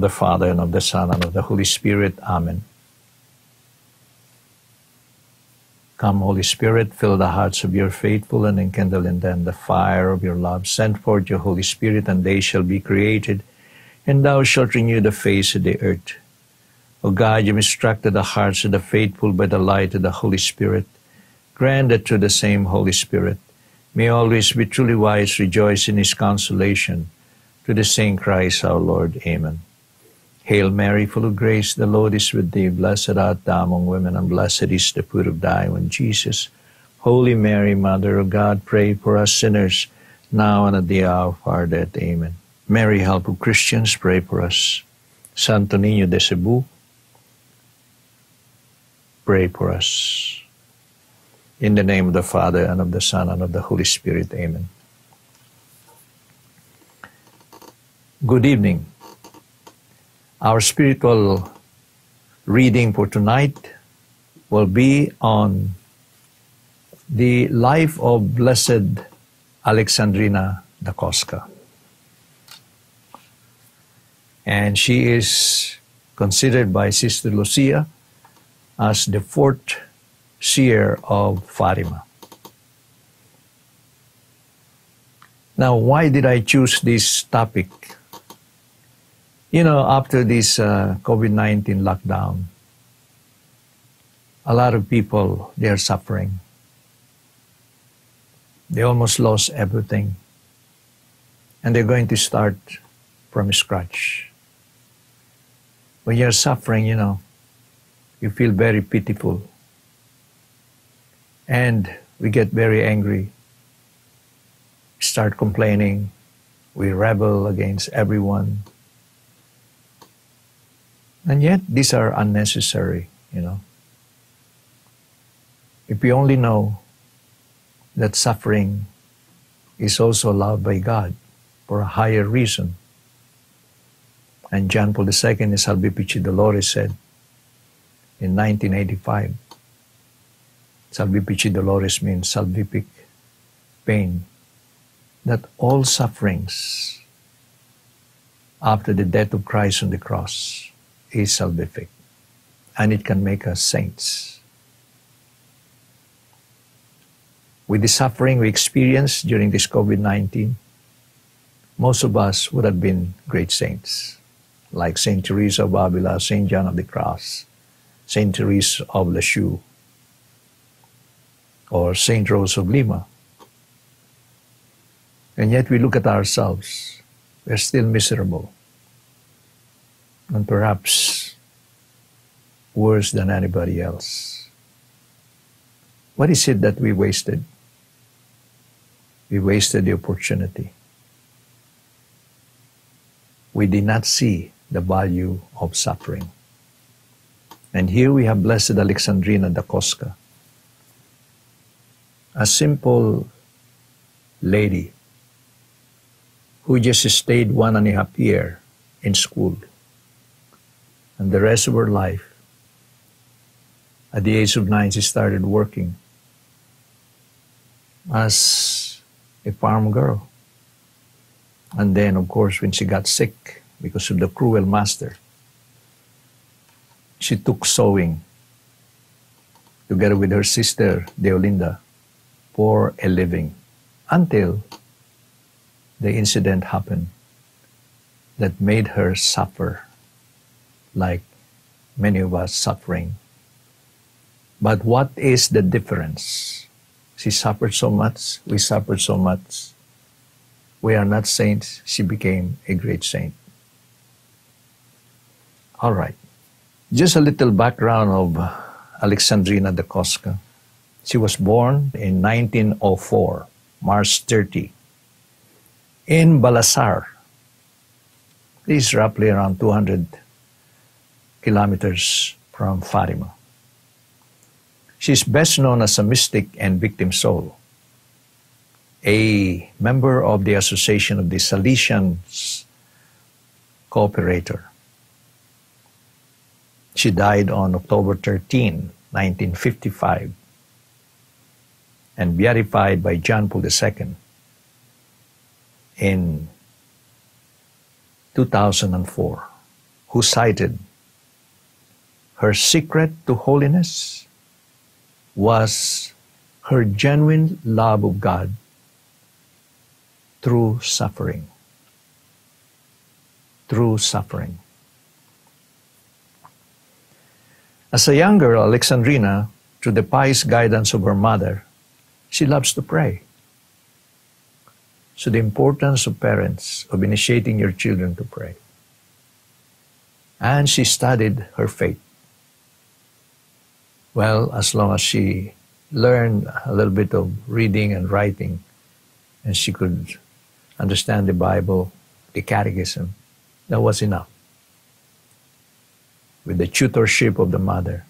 Of the Father, and of the Son, and of the Holy Spirit. Amen. Come, Holy Spirit, fill the hearts of your faithful and enkindle in them the fire of your love. Send forth your Holy Spirit, and they shall be created, and thou shalt renew the face of the earth. O God, you instructed the hearts of the faithful by the light of the Holy Spirit. Grant that through the same Holy Spirit may always be truly wise, rejoice in his consolation. To the same Christ our Lord. Amen. Hail Mary, full of grace, the Lord is with thee. Blessed art thou among women, and blessed is the fruit of thy womb, Jesus. Holy Mary, Mother of God, pray for us sinners, now and at the hour of our death. Amen. Mary, help of Christians, pray for us. Santo Niño de Cebu, pray for us. In the name of the Father, and of the Son, and of the Holy Spirit. Amen. Good evening. Our spiritual reading for tonight will be on the life of Blessed Alexandrina da Costa. And she is considered by Sister Lucia as the fourth seer of Fatima. Now, why did I choose this topic you know, after this uh, COVID 19 lockdown, a lot of people, they are suffering. They almost lost everything. And they're going to start from scratch. When you're suffering, you know, you feel very pitiful. And we get very angry, start complaining, we rebel against everyone and yet, these are unnecessary, you know. If we only know that suffering is also allowed by God for a higher reason. And John Paul II in Salvifici Doloris said in 1985, Salvifici Doloris means salvific pain, that all sufferings after the death of Christ on the cross is salvific and it can make us saints. With the suffering we experienced during this COVID 19, most of us would have been great saints, like St. Teresa of Avila, St. John of the Cross, St. Teresa of Lisieux, or St. Rose of Lima. And yet we look at ourselves, we're still miserable and perhaps worse than anybody else. What is it that we wasted? We wasted the opportunity. We did not see the value of suffering. And here we have Blessed Alexandrina da Costa, a simple lady who just stayed one and a half year in school and the rest of her life. At the age of nine, she started working as a farm girl. And then, of course, when she got sick because of the cruel master, she took sewing together with her sister, Deolinda, for a living until the incident happened that made her suffer like many of us suffering. But what is the difference? She suffered so much, we suffered so much. We are not saints, she became a great saint. All right. Just a little background of Alexandrina da Costa. She was born in 1904, March 30, in Balasar. This is roughly around 200 kilometers from Fatima. She is best known as a mystic and victim soul, a member of the Association of the Salesians Cooperator. She died on October 13, 1955, and beatified by John Paul II in 2004. who cited her secret to holiness was her genuine love of God through suffering. Through suffering. As a young girl, Alexandrina, through the pious guidance of her mother, she loves to pray. So the importance of parents of initiating your children to pray. And she studied her faith. Well, as long as she learned a little bit of reading and writing, and she could understand the Bible, the catechism, that was enough. With the tutorship of the mother,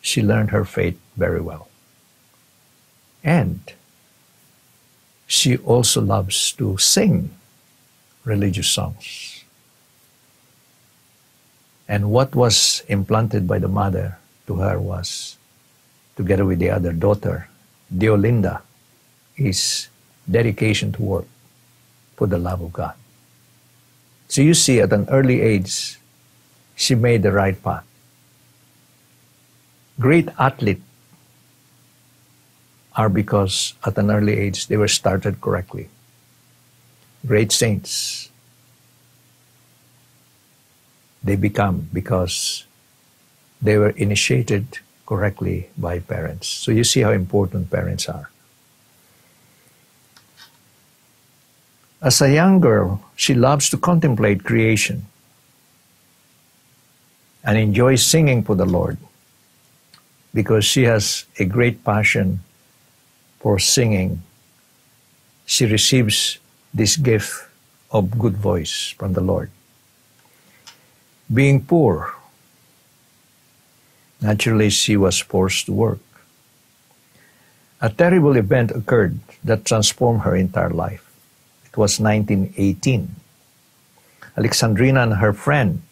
she learned her faith very well. And she also loves to sing religious songs. And what was implanted by the mother to her was, together with the other daughter, Deolinda, is dedication to work for the love of God. So you see, at an early age, she made the right path. Great athletes are because at an early age they were started correctly. Great saints they become because they were initiated correctly by parents. So you see how important parents are. As a young girl, she loves to contemplate creation and enjoys singing for the Lord because she has a great passion for singing. She receives this gift of good voice from the Lord. Being poor, naturally she was forced to work. A terrible event occurred that transformed her entire life It was 1918. Alexandrina and her friend,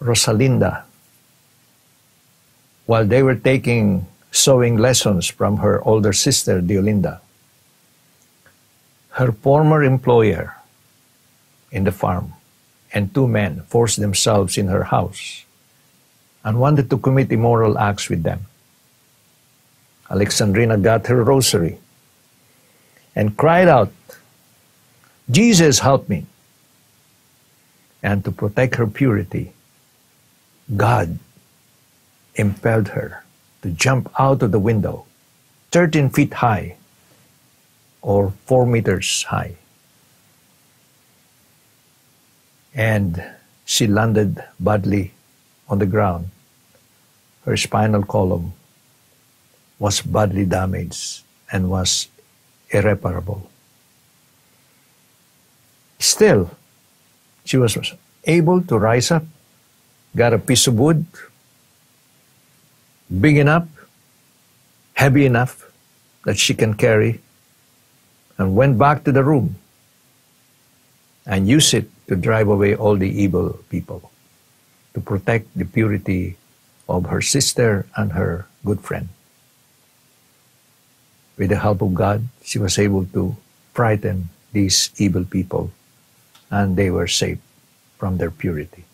Rosalinda, while they were taking sewing lessons from her older sister, Deolinda, her former employer in the farm and two men forced themselves in her house and wanted to commit immoral acts with them. Alexandrina got her rosary and cried out Jesus help me. And to protect her purity, God impelled her to jump out of the window, 13 feet high or 4 meters high. And she landed badly on the ground. Her spinal column was badly damaged and was irreparable. Still, she was able to rise up, got a piece of wood, big enough, heavy enough that she can carry, and went back to the room and used it to drive away all the evil people, to protect the purity of her sister and her good friend. With the help of God, she was able to frighten these evil people and they were saved from their purity.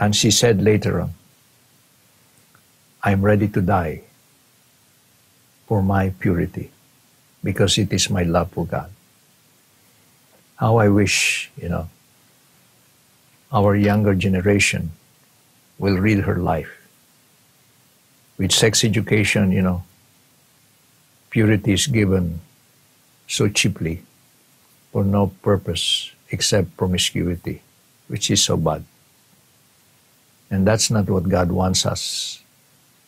And she said later on, I'm ready to die for my purity because it is my love for God. How I wish, you know, our younger generation will read her life. With sex education, you know, purity is given so cheaply for no purpose except promiscuity, which is so bad. And that's not what God wants us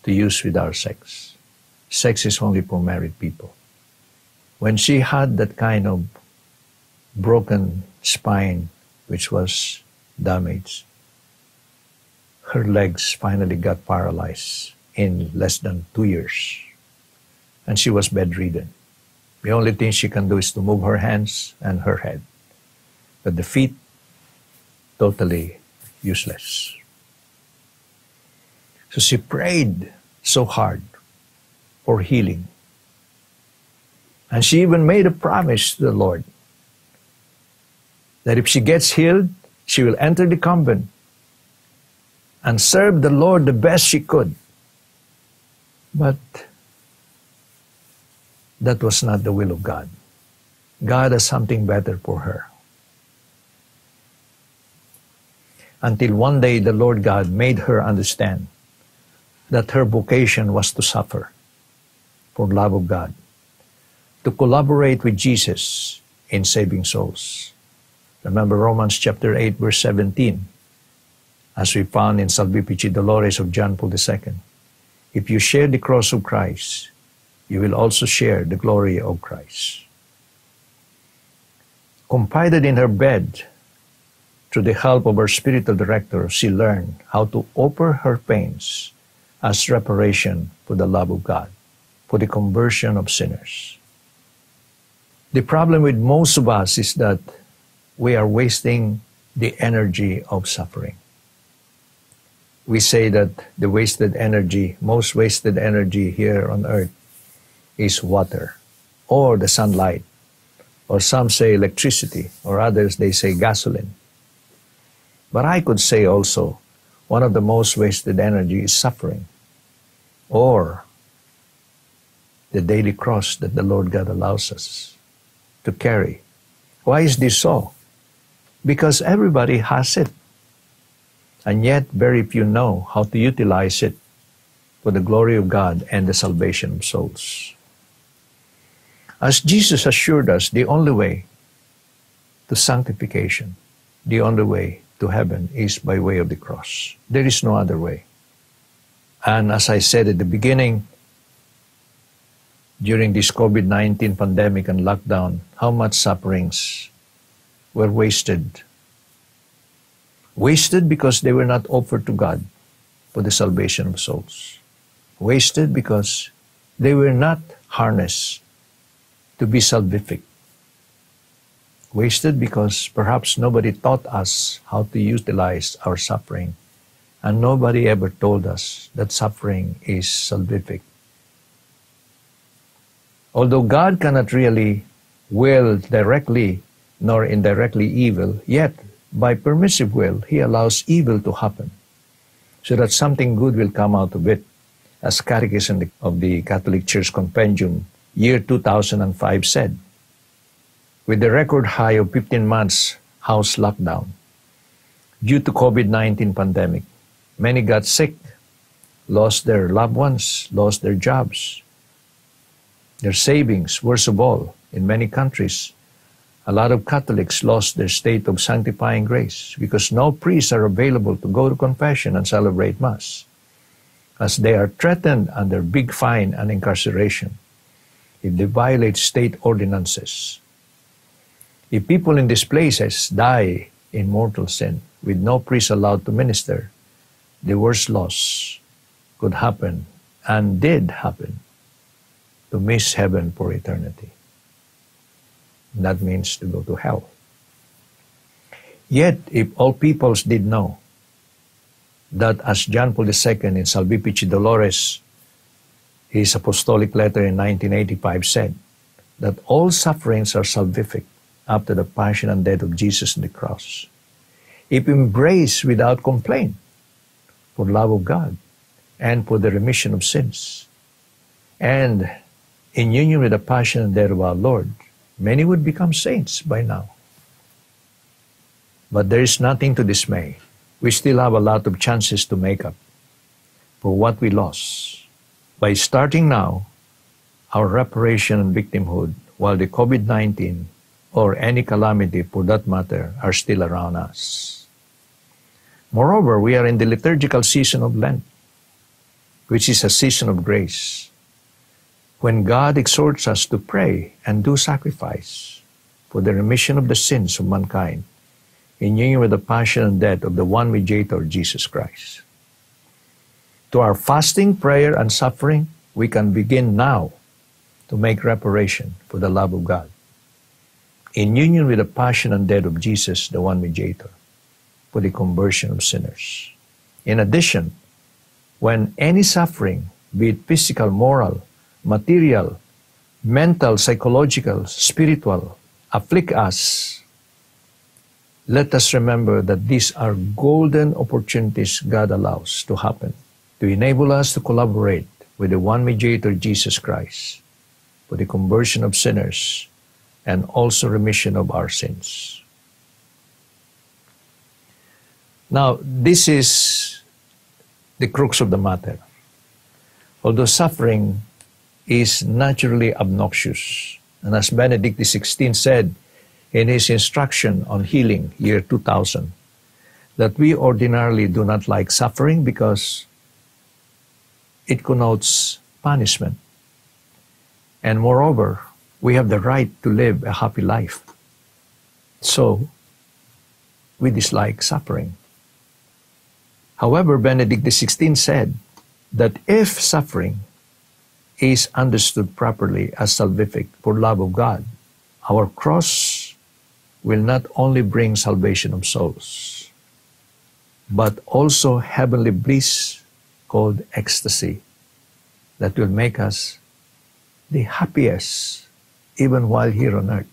to use with our sex. Sex is only for married people. When she had that kind of broken spine, which was damaged, her legs finally got paralyzed in less than two years. And she was bedridden. The only thing she can do is to move her hands and her head. But the feet, totally useless. So she prayed so hard for healing. And she even made a promise to the Lord that if she gets healed, She will enter the convent and serve the Lord the best she could. But that was not the will of God. God has something better for her. Until one day the Lord God made her understand that her vocation was to suffer for love of God, to collaborate with Jesus in saving souls. Remember Romans chapter 8 verse 17 as we found in Salvifici Doloris of John Paul II. If you share the cross of Christ, you will also share the glory of Christ. Confided in her bed, through the help of her spiritual director, she learned how to offer her pains as reparation for the love of God, for the conversion of sinners. The problem with most of us is that we are wasting the energy of suffering. We say that the wasted energy, most wasted energy here on earth is water or the sunlight, or some say electricity, or others they say gasoline. But I could say also one of the most wasted energy is suffering or the daily cross that the Lord God allows us to carry. Why is this so? Because everybody has it. And yet, very few know how to utilize it for the glory of God and the salvation of souls. As Jesus assured us, the only way to sanctification, the only way to heaven is by way of the cross. There is no other way. And as I said at the beginning, during this COVID 19 pandemic and lockdown, how much sufferings were wasted. Wasted because they were not offered to God for the salvation of souls. Wasted because they were not harnessed to be salvific. Wasted because perhaps nobody taught us how to utilize our suffering, and nobody ever told us that suffering is salvific. Although God cannot really will directly nor indirectly evil, yet by permissive will, He allows evil to happen so that something good will come out of it. As Catechism of the Catholic Church Compendium, year 2005 said, with the record high of 15 months house lockdown due to COVID-19 pandemic, many got sick, lost their loved ones, lost their jobs, their savings, worst of all, in many countries, a lot of Catholics lost their state of sanctifying grace because no priests are available to go to confession and celebrate Mass, as they are threatened under big fine and incarceration if they violate state ordinances. If people in these places die in mortal sin with no priest allowed to minister, the worst loss could happen and did happen to miss heaven for eternity. That means to go to hell. Yet, if all peoples did know that as John Paul II in Salvifici Doloris, his apostolic letter in 1985 said, that all sufferings are salvific after the passion and death of Jesus on the cross. If embraced without complaint for love of God and for the remission of sins, and in union with the passion and death of our Lord, Many would become saints by now. But there is nothing to dismay. We still have a lot of chances to make up for what we lost. By starting now, our reparation and victimhood, while the COVID 19 or any calamity for that matter are still around us. Moreover, we are in the liturgical season of Lent, which is a season of grace when God exhorts us to pray and do sacrifice for the remission of the sins of mankind in union with the passion and death of the one mediator, Jesus Christ. To our fasting, prayer, and suffering, we can begin now to make reparation for the love of God in union with the passion and death of Jesus, the one mediator, for the conversion of sinners. In addition, when any suffering, be it physical, moral, material, mental, psychological, spiritual, afflict us, let us remember that these are golden opportunities God allows to happen to enable us to collaborate with the one mediator, Jesus Christ, for the conversion of sinners and also remission of our sins. Now, this is the crux of the matter. Although suffering is naturally obnoxious, and as Benedict XVI said in his instruction on healing, year 2000, that we ordinarily do not like suffering because it connotes punishment. And moreover, we have the right to live a happy life. So, we dislike suffering. However, Benedict XVI said that if suffering is understood properly as salvific for love of God, our cross will not only bring salvation of souls, but also heavenly bliss called ecstasy that will make us the happiest even while here on earth.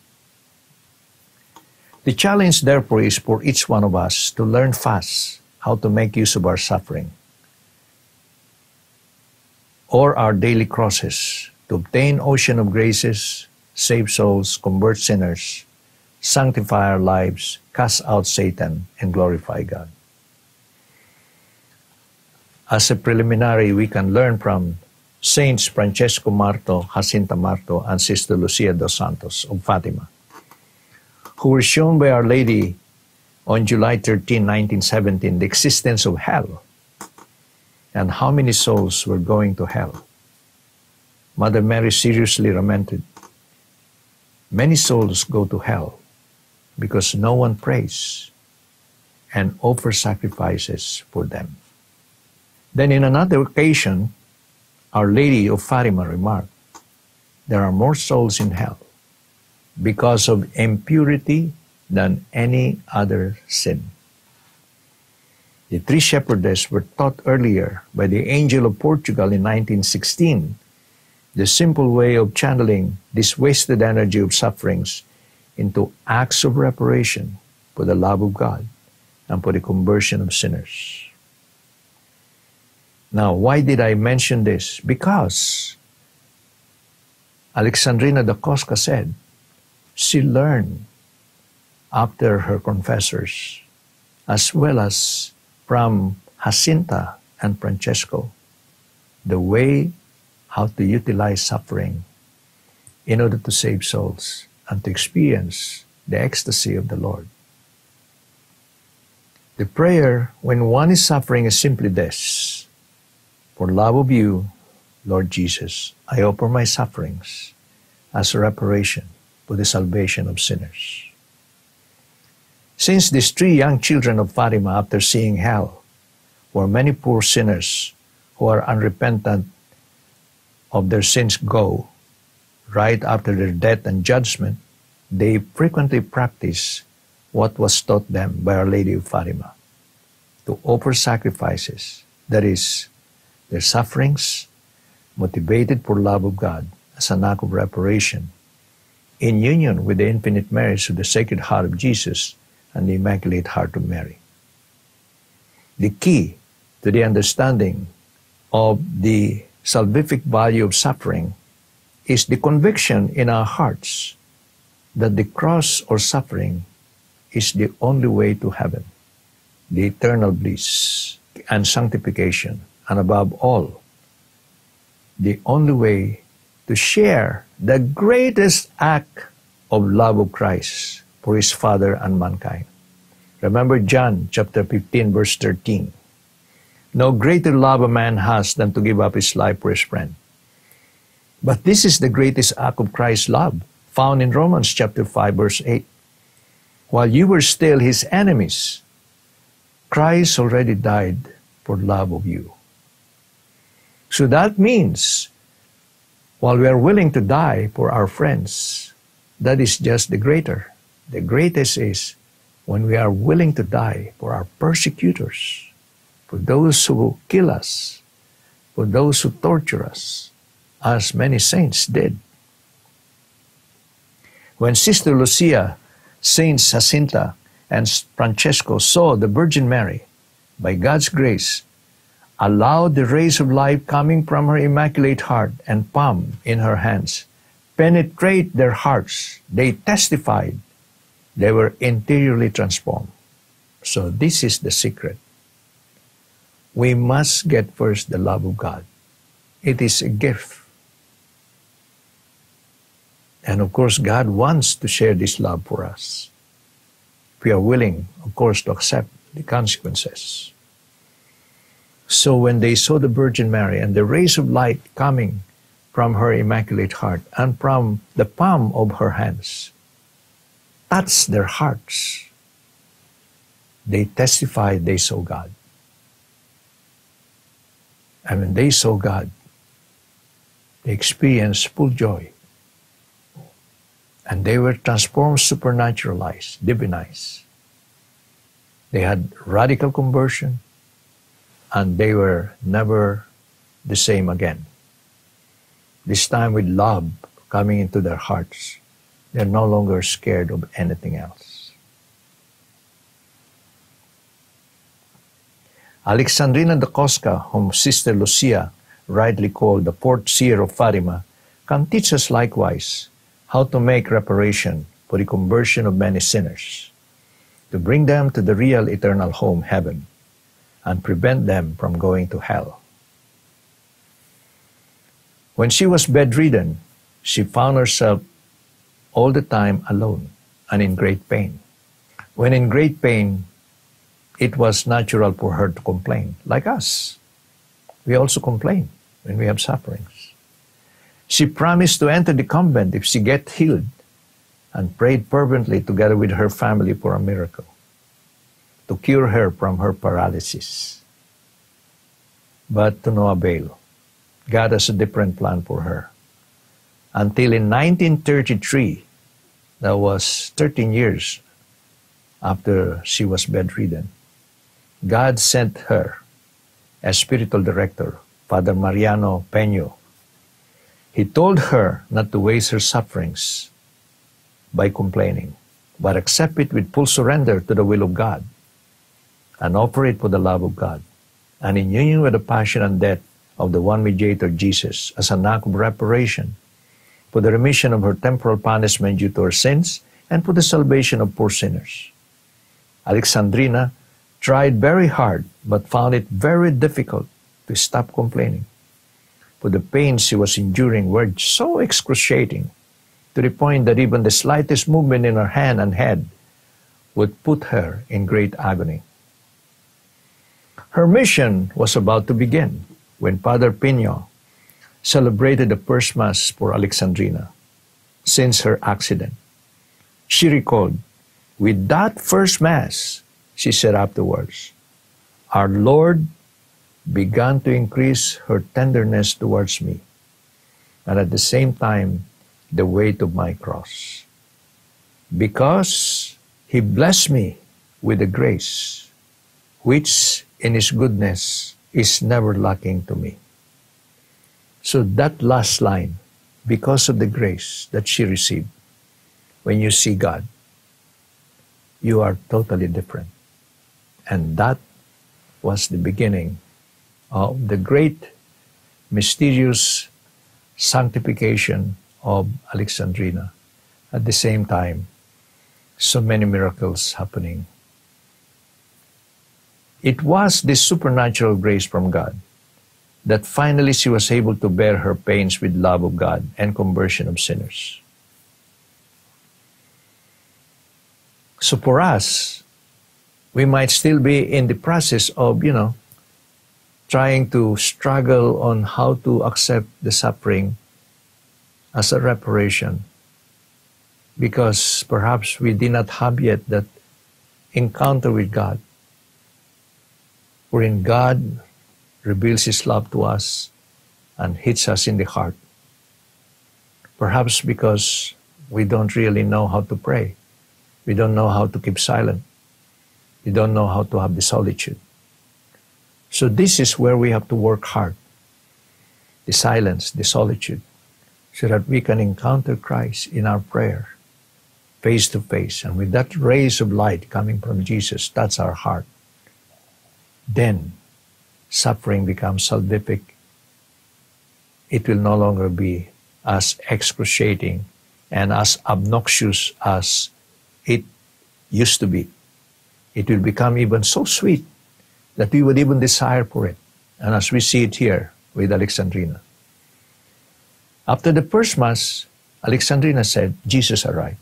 The challenge, therefore, is for each one of us to learn fast how to make use of our suffering or our daily crosses to obtain ocean of graces, save souls, convert sinners, sanctify our lives, cast out Satan, and glorify God. As a preliminary, we can learn from Saints Francesco Marto, Jacinta Marto, and Sister Lucia dos Santos of Fatima, who were shown by Our Lady on July 13, 1917, the existence of hell and how many souls were going to hell. Mother Mary seriously lamented. Many souls go to hell because no one prays and offers sacrifices for them. Then, in another occasion, Our Lady of Fatima remarked, There are more souls in hell because of impurity than any other sin. The three shepherdesses were taught earlier by the Angel of Portugal in 1916 the simple way of channeling this wasted energy of sufferings into acts of reparation for the love of God and for the conversion of sinners. Now, why did I mention this? Because Alexandrina da Costa said she learned after her confessors, as well as from Jacinta and Francesco, the way how to utilize suffering in order to save souls and to experience the ecstasy of the Lord. The prayer when one is suffering is simply this For love of you, Lord Jesus, I offer my sufferings as a reparation for the salvation of sinners. Since these three young children of Fatima, after seeing hell, where many poor sinners who are unrepentant of their sins go, right after their death and judgment, they frequently practice what was taught them by Our Lady of Fatima to offer sacrifices, that is, their sufferings, motivated for love of God as an act of reparation, in union with the infinite merits of the Sacred Heart of Jesus and the Immaculate Heart of Mary. The key to the understanding of the salvific value of suffering is the conviction in our hearts that the cross or suffering is the only way to heaven, the eternal bliss and sanctification, and above all, the only way to share the greatest act of love of Christ for his Father and mankind. Remember John chapter 15, verse 13. No greater love a man has than to give up his life for his friend. But this is the greatest act of Christ's love, found in Romans chapter 5, verse 8. While you were still his enemies, Christ already died for love of you. So that means, while we are willing to die for our friends, that is just the greater. The greatest is when we are willing to die for our persecutors, for those who kill us, for those who torture us, as many saints did. When Sister Lucia, Saint Jacinta, and Francesco saw the Virgin Mary, by God's grace, allowed the rays of light coming from her immaculate heart and palm in her hands penetrate their hearts. They testified they were interiorly transformed. So, this is the secret. We must get first the love of God. It is a gift. And of course, God wants to share this love for us. We are willing, of course, to accept the consequences. So when they saw the Virgin Mary and the rays of light coming from her immaculate heart and from the palm of her hands, touched their hearts, they testified they saw God. And when they saw God, they experienced full joy. And they were transformed, supernaturalized, divinized. They had radical conversion, and they were never the same again. This time with love coming into their hearts, they're no longer scared of anything else. Alexandrina de Costa, whom Sister Lucia rightly called the fourth seer of Fatima, can teach us likewise how to make reparation for the conversion of many sinners, to bring them to the real eternal home, heaven, and prevent them from going to hell. When she was bedridden, she found herself all the time alone and in great pain. When in great pain, it was natural for her to complain, like us. We also complain when we have sufferings. She promised to enter the convent if she get healed and prayed fervently together with her family for a miracle to cure her from her paralysis. But to no avail. God has a different plan for her. Until in 1933, that was 13 years after she was bedridden, God sent her as spiritual director, Father Mariano Pinho. He told her not to waste her sufferings by complaining, but accept it with full surrender to the will of God and offer it for the love of God, and in union with the passion and death of the one mediator, Jesus, as an act of reparation for the remission of her temporal punishment due to her sins and for the salvation of poor sinners. Alexandrina tried very hard but found it very difficult to stop complaining. For the pains she was enduring were so excruciating to the point that even the slightest movement in her hand and head would put her in great agony. Her mission was about to begin when Father Pinho celebrated the first Mass for Alexandrina since her accident. She recalled, with that first Mass, she said afterwards, our Lord began to increase her tenderness towards me, and at the same time, the weight of my cross. Because He blessed me with a grace which in His goodness is never lacking to me. So that last line, because of the grace that she received, when you see God, you are totally different. And that was the beginning of the great mysterious sanctification of Alexandrina. At the same time, so many miracles happening it was this supernatural grace from God that finally she was able to bear her pains with love of God and conversion of sinners. So for us, we might still be in the process of, you know, trying to struggle on how to accept the suffering as a reparation because perhaps we did not have yet that encounter with God wherein God reveals His love to us and hits us in the heart. Perhaps because we don't really know how to pray. We don't know how to keep silent. We don't know how to have the solitude. So this is where we have to work hard. The silence, the solitude, so that we can encounter Christ in our prayer face to face. And with that rays of light coming from Jesus, that's our heart. Then suffering becomes salvific. It will no longer be as excruciating and as obnoxious as it used to be. It will become even so sweet that we would even desire for it. And as we see it here with Alexandrina. After the first Mass, Alexandrina said, Jesus arrived.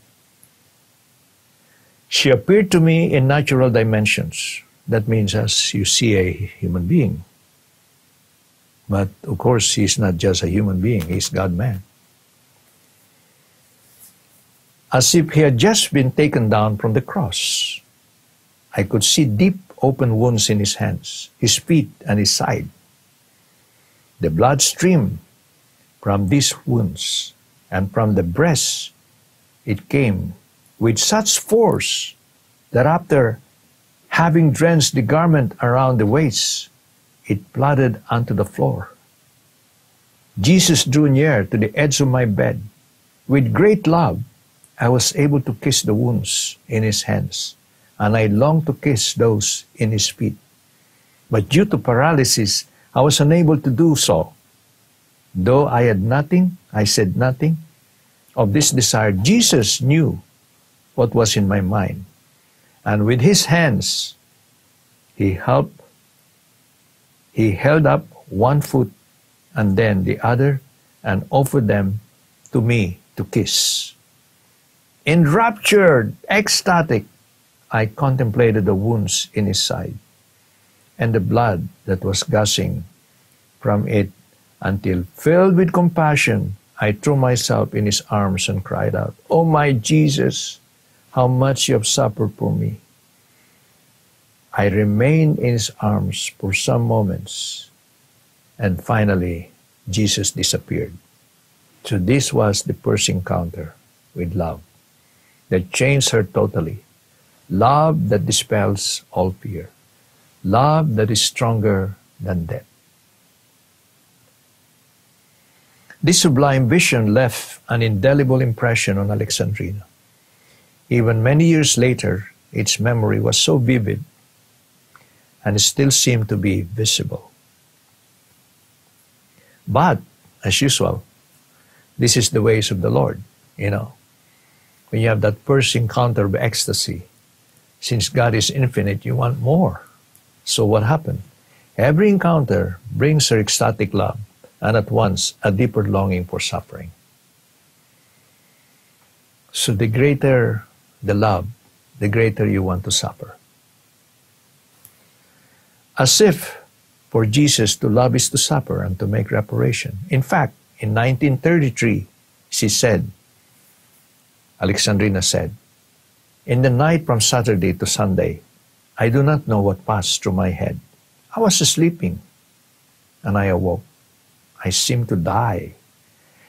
She appeared to me in natural dimensions. That means as you see a human being. But of course, he's not just a human being, he's God man. As if he had just been taken down from the cross. I could see deep open wounds in his hands, his feet, and his side. The blood streamed from these wounds, and from the breast it came with such force that after having drenched the garment around the waist, it flooded onto the floor. Jesus drew near to the edge of my bed. With great love, I was able to kiss the wounds in his hands, and I longed to kiss those in his feet. But due to paralysis, I was unable to do so. Though I had nothing, I said nothing of this desire. Jesus knew what was in my mind. And with his hands, he helped he held up one foot and then the other and offered them to me to kiss. Enraptured, ecstatic, I contemplated the wounds in his side and the blood that was gushing from it until, filled with compassion, I threw myself in his arms and cried out, Oh my Jesus, how much you have suffered for me. I remained in his arms for some moments, and finally, Jesus disappeared. So, this was the first encounter with love that changed her totally. Love that dispels all fear. Love that is stronger than death. This sublime vision left an indelible impression on Alexandrina. Even many years later, its memory was so vivid and still seemed to be visible. But, as usual, this is the ways of the Lord, you know. When you have that first encounter of ecstasy, since God is infinite, you want more. So what happened? Every encounter brings her ecstatic love and at once a deeper longing for suffering. So the greater the love, the greater you want to suffer. As if for Jesus to love is to suffer and to make reparation. In fact, in 1933, she said, Alexandrina said, In the night from Saturday to Sunday, I do not know what passed through my head. I was sleeping and I awoke. I seemed to die.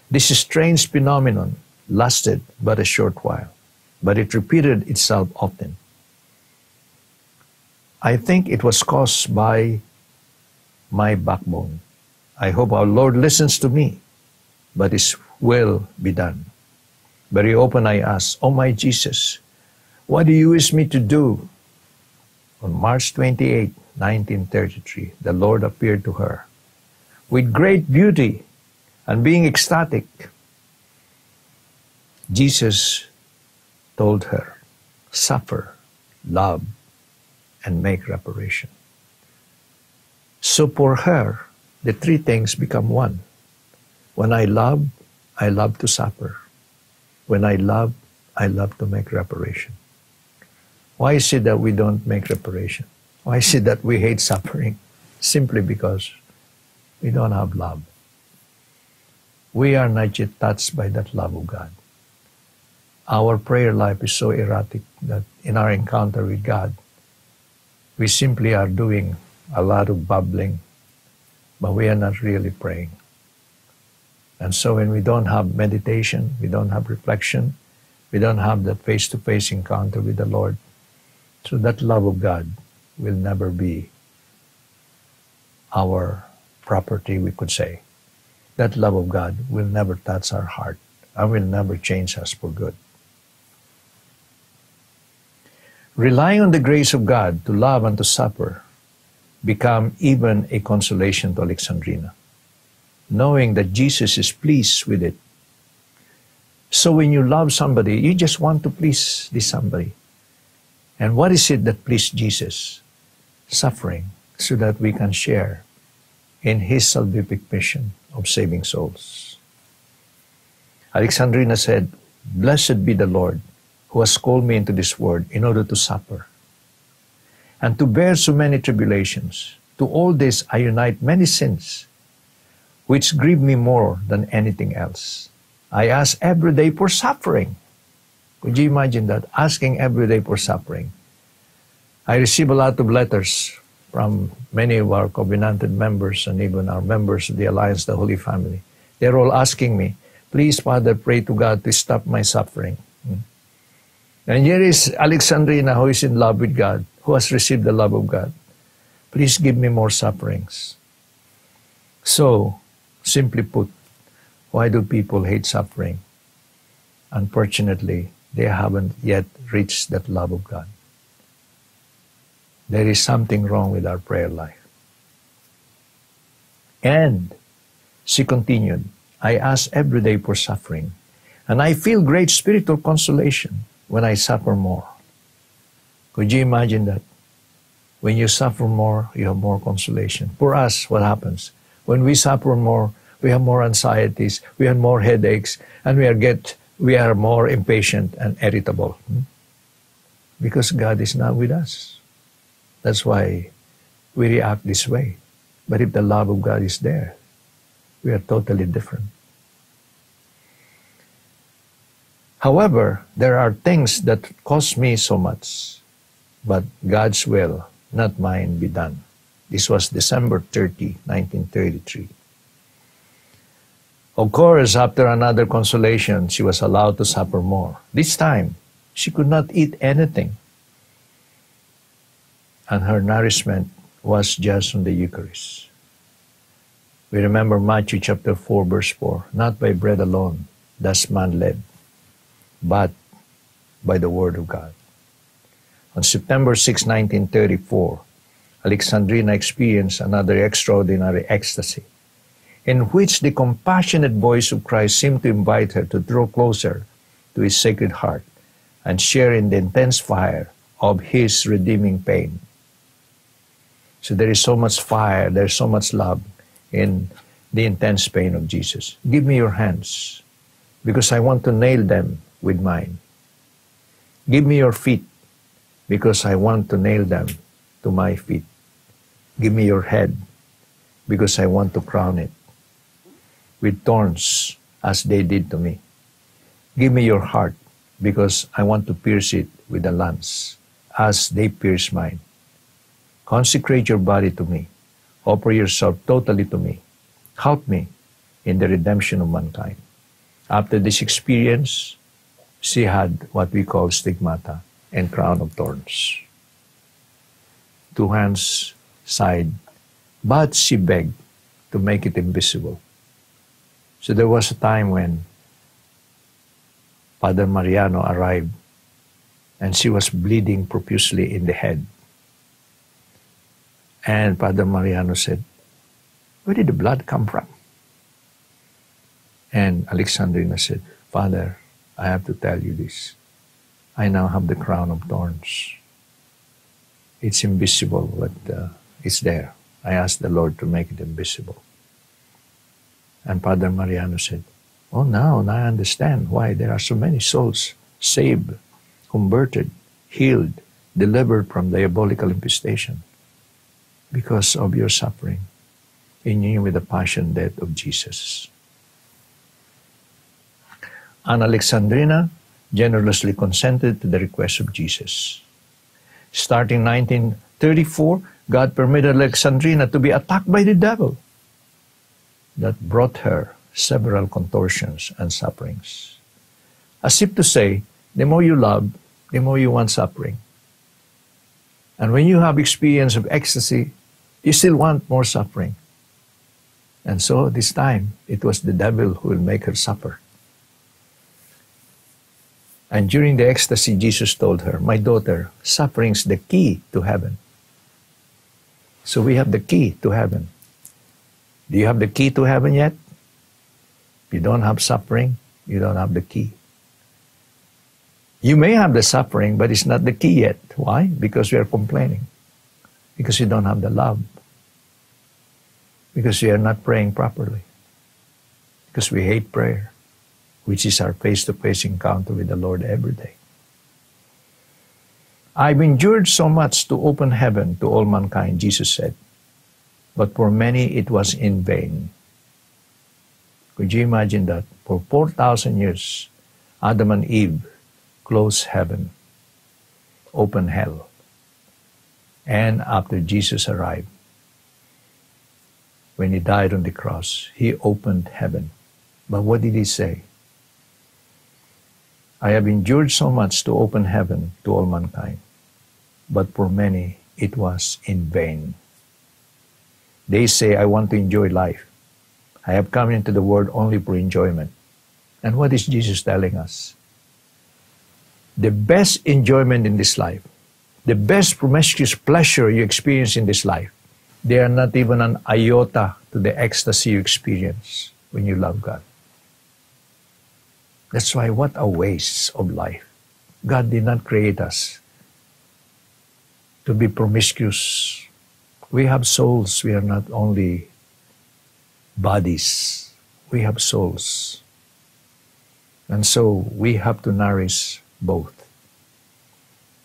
This strange phenomenon lasted but a short while, but it repeated itself often. I think it was caused by my backbone. I hope our Lord listens to me, but His will be done. Very open I ask, Oh my Jesus, what do you wish me to do? On March 28, 1933, the Lord appeared to her with great beauty and being ecstatic. Jesus told her, Suffer, love, and make reparation. So for her, the three things become one. When I love, I love to suffer. When I love, I love to make reparation. Why is it that we don't make reparation? Why is it that we hate suffering? Simply because we don't have love. We are not yet touched by that love of God. Our prayer life is so erratic that in our encounter with God, we simply are doing a lot of bubbling, but we are not really praying. And so when we don't have meditation, we don't have reflection, we don't have that face to face encounter with the Lord, so that love of God will never be our property, we could say. That love of God will never touch our heart and will never change us for good. Relying on the grace of God to love and to suffer become even a consolation to Alexandrina, knowing that Jesus is pleased with it. So when you love somebody, you just want to please this somebody. And what is it that pleased Jesus? Suffering, so that we can share in his salvific mission of saving souls. Alexandrina said, Blessed be the Lord who has called me into this world in order to suffer and to bear so many tribulations. To all this I unite many sins, which grieve me more than anything else. I ask every day for suffering. Could you imagine that? Asking every day for suffering. I receive a lot of letters from many of our covenanted members and even our members of the Alliance, the Holy Family. They're all asking me, please, Father, pray to God to stop my suffering. And here is Alexandrina, who is in love with God, who has received the love of God. Please give me more sufferings. So, simply put, why do people hate suffering? Unfortunately, they haven't yet reached that love of God. There is something wrong with our prayer life. And she continued, I ask every day for suffering, and I feel great spiritual consolation when I suffer more. Could you imagine that? When you suffer more, you have more consolation. For us, what happens? When we suffer more, we have more anxieties, we have more headaches, and we are get we are more impatient and irritable. Hmm? Because God is not with us. That's why we react this way. But if the love of God is there, we are totally different. However, there are things that cost me so much, but God's will, not mine, be done. This was December 30, 1933. Of course, after another consolation, she was allowed to suffer more. This time, she could not eat anything. And her nourishment was just on the Eucharist. We remember Matthew chapter 4, verse 4 Not by bread alone does man live, but by the Word of God. On September 6, 1934, Alexandrina experienced another extraordinary ecstasy in which the compassionate voice of Christ seemed to invite her to draw closer to his sacred heart and share in the intense fire of his redeeming pain. So there is so much fire, there's so much love in the intense pain of Jesus. Give me your hands because I want to nail them with mine. Give me your feet because I want to nail them to my feet. Give me your head because I want to crown it with thorns as they did to me. Give me your heart because I want to pierce it with a lance as they pierced mine. Consecrate your body to me. Offer yourself totally to me. Help me in the redemption of mankind. After this experience, she had what we call stigmata and crown of thorns. Two hands side, but she begged to make it invisible. So there was a time when Father Mariano arrived and she was bleeding profusely in the head. And Father Mariano said, Where did the blood come from? And Alexandrina said, Father, I have to tell you this. I now have the crown of thorns. It's invisible, but uh, it's there. I asked the Lord to make it invisible. And Father Mariano said, Oh, now, now I understand why there are so many souls saved, converted, healed, delivered from diabolical infestation because of your suffering in union with the passion death of Jesus. And Alexandrina generously consented to the request of Jesus. Starting 1934, God permitted Alexandrina to be attacked by the devil that brought her several contortions and sufferings. As if to say, the more you love, the more you want suffering. And when you have experience of ecstasy, you still want more suffering. And so this time, it was the devil who will make her suffer. And during the ecstasy, Jesus told her, My daughter, suffering is the key to heaven. So we have the key to heaven. Do you have the key to heaven yet? If you don't have suffering, you don't have the key. You may have the suffering, but it's not the key yet. Why? Because you are complaining. Because you don't have the love. Because you are not praying properly. Because we hate prayer, which is our face to face encounter with the Lord every day. I've endured so much to open heaven to all mankind, Jesus said, but for many it was in vain. Could you imagine that? For 4,000 years, Adam and Eve closed heaven, opened hell. And after Jesus arrived, when he died on the cross, he opened heaven. But what did he say? I have endured so much to open heaven to all mankind, but for many it was in vain. They say, I want to enjoy life. I have come into the world only for enjoyment. And what is Jesus telling us? The best enjoyment in this life, the best promiscuous pleasure you experience in this life, they are not even an iota to the ecstasy you experience when you love God. That's why, what a waste of life. God did not create us to be promiscuous. We have souls, we are not only bodies, we have souls. And so we have to nourish both.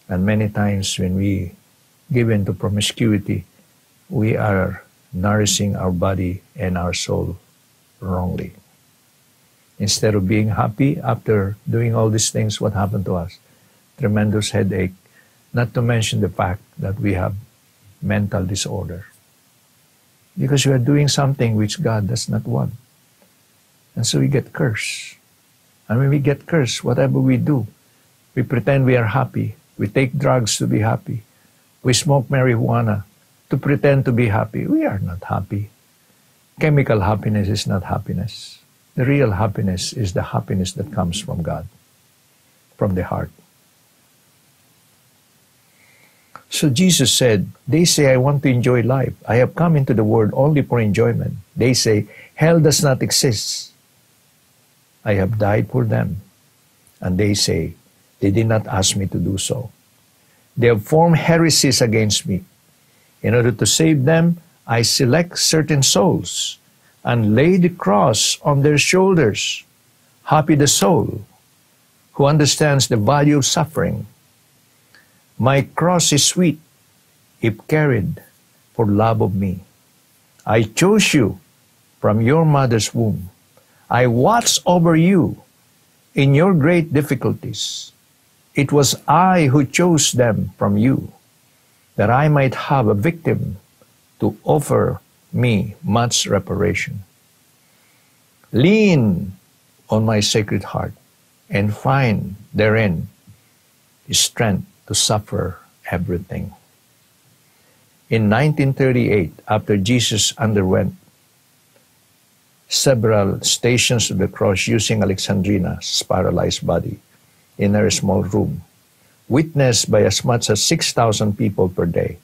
And many times when we give in to promiscuity, we are nourishing our body and our soul wrongly. Instead of being happy after doing all these things, what happened to us? Tremendous headache, not to mention the fact that we have mental disorder. Because we are doing something which God does not want. And so we get cursed. And when we get cursed, whatever we do, we pretend we are happy. We take drugs to be happy. We smoke marijuana to pretend to be happy. We are not happy. Chemical happiness is not happiness. The real happiness is the happiness that comes from God, from the heart. So Jesus said, They say, I want to enjoy life. I have come into the world only for enjoyment. They say, Hell does not exist. I have died for them. And they say, They did not ask me to do so. They have formed heresies against me. In order to save them, I select certain souls and lay the cross on their shoulders. Happy the soul who understands the value of suffering. My cross is sweet if carried for love of me. I chose you from your mother's womb. I watched over you in your great difficulties. It was I who chose them from you, that I might have a victim to offer me much reparation. Lean on my sacred heart and find therein strength to suffer everything. In 1938, after Jesus underwent several stations of the cross using Alexandrina's paralyzed body in her small room, witnessed by as much as 6,000 people per day,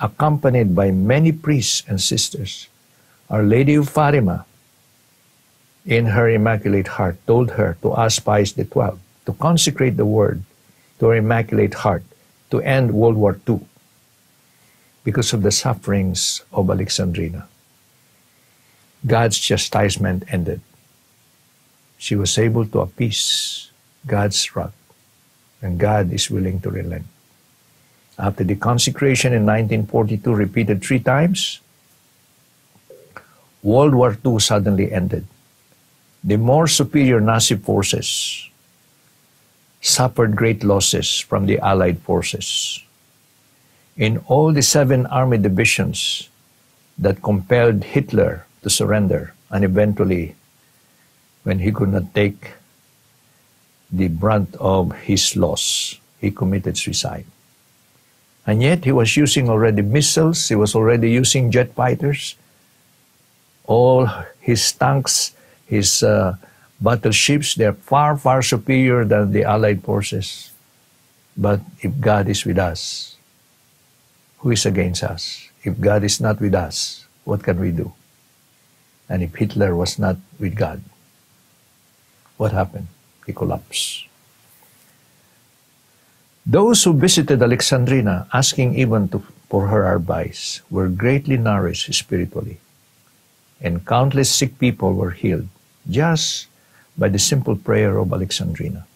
accompanied by many priests and sisters. Our Lady of Fatima, in her Immaculate Heart, told her to ask Pius XII to consecrate the Word to her Immaculate Heart to end World War II because of the sufferings of Alexandrina. God's chastisement ended. She was able to appease God's wrath, and God is willing to relent. After the consecration in 1942, repeated three times, World War II suddenly ended. The more superior Nazi forces suffered great losses from the Allied forces. In all the seven army divisions that compelled Hitler to surrender, and eventually, when he could not take the brunt of his loss, he committed suicide. And yet, he was using already missiles, he was already using jet fighters. All his tanks, his uh, battleships. They're far, far superior than the Allied forces. But if God is with us, who is against us? If God is not with us, what can we do? And if Hitler was not with God, what happened? He collapsed. Those who visited Alexandrina, asking even to, for her advice, were greatly nourished spiritually, and countless sick people were healed just by the simple prayer of Alexandrina.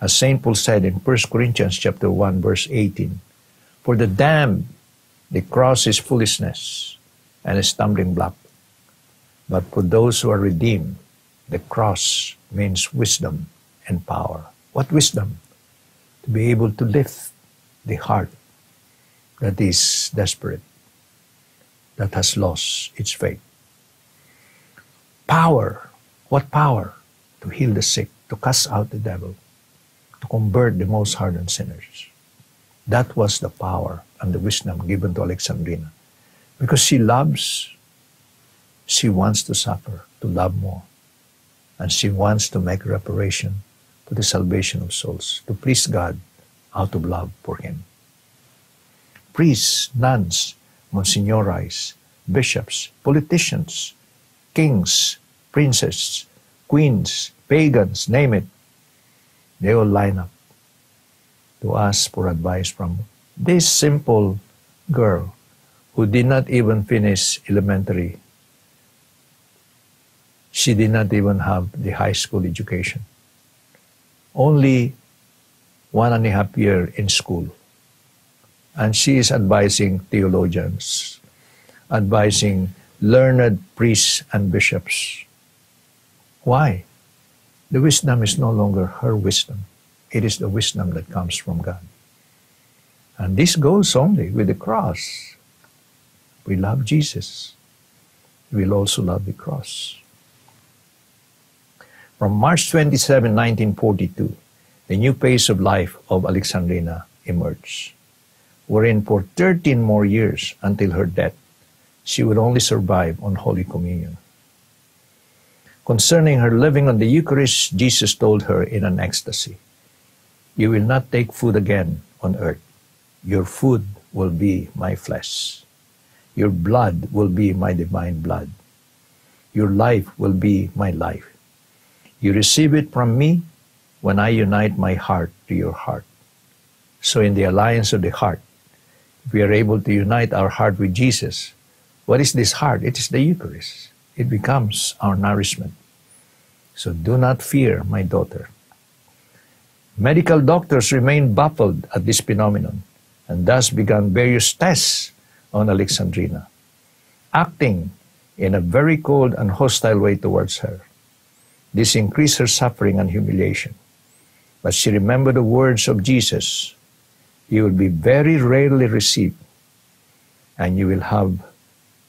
As St. Paul said in 1 Corinthians chapter 1, verse 18, For the damned, the cross is foolishness and a stumbling block. But for those who are redeemed, the cross means wisdom and power. What wisdom? To be able to lift the heart that is desperate, that has lost its faith. Power. What power? To heal the sick, to cast out the devil, to convert the most hardened sinners. That was the power and the wisdom given to Alexandrina. Because she loves, she wants to suffer, to love more. And she wants to make reparation to the salvation of souls, to please God out of love for Him. Priests, nuns, monsignores, bishops, politicians, kings, princes, queens, pagans, name it, they all line up to ask for advice from this simple girl who did not even finish elementary. She did not even have the high school education only one and a half year in school. And she is advising theologians, advising learned priests and bishops. Why? The wisdom is no longer her wisdom. It is the wisdom that comes from God. And this goes only with the cross. We love Jesus. We'll also love the cross. From March 27, 1942, the new pace of life of Alexandrina emerged, wherein for 13 more years until her death, she would only survive on Holy Communion. Concerning her living on the Eucharist, Jesus told her in an ecstasy, You will not take food again on earth. Your food will be my flesh. Your blood will be my divine blood. Your life will be my life. You receive it from me when I unite my heart to your heart. So, in the alliance of the heart, if we are able to unite our heart with Jesus, what is this heart? It is the Eucharist. It becomes our nourishment. So, do not fear, my daughter. Medical doctors remained baffled at this phenomenon and thus began various tests on Alexandrina, acting in a very cold and hostile way towards her. This increased her suffering and humiliation. But she remembered the words of Jesus You will be very rarely received, and you will have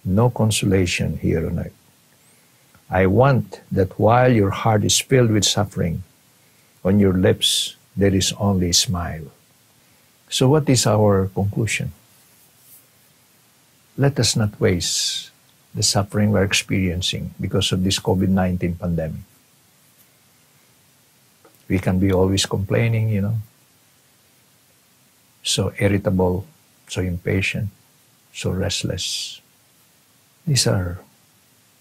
no consolation here on earth. I want that while your heart is filled with suffering, on your lips there is only a smile. So, what is our conclusion? Let us not waste the suffering we're experiencing because of this COVID 19 pandemic we can be always complaining, you know, so irritable, so impatient, so restless. These are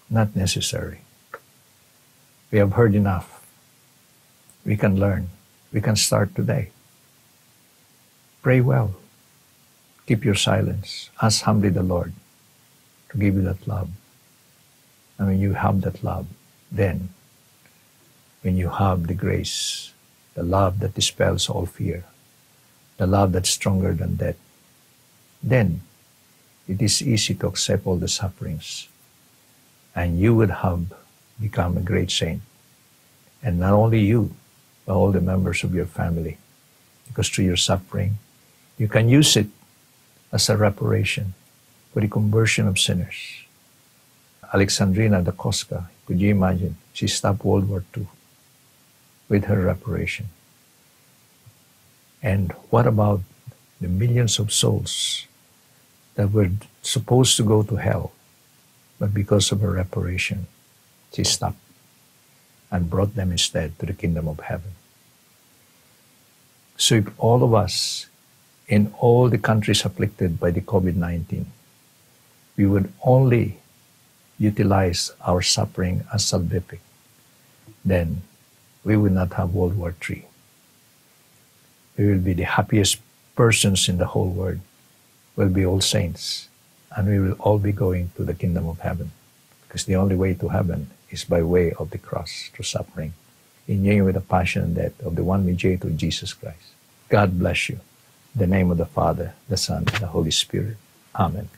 not necessary. We have heard enough. We can learn. We can start today. Pray well. Keep your silence. Ask humbly the Lord to give you that love. And when you have that love, then when you have the grace, the love that dispels all fear, the love that's stronger than death, then it is easy to accept all the sufferings. And you would have become a great saint. And not only you, but all the members of your family. Because through your suffering, you can use it as a reparation for the conversion of sinners. Alexandrina Costa, could you imagine? She stopped World War II with her reparation. And what about the millions of souls that were supposed to go to hell, but because of her reparation, she stopped. and brought them instead to the kingdom of heaven. So if all of us in all the countries afflicted by the COVID 19, we would only utilize our suffering as salvific, then we will not have World War III. We will be the happiest persons in the whole world. We'll be all saints, and we will all be going to the kingdom of heaven. Because the only way to heaven is by way of the cross, through suffering, in union with the passion and death of the one mediator, Jesus Christ. God bless you. In the name of the Father, the Son, and the Holy Spirit. Amen.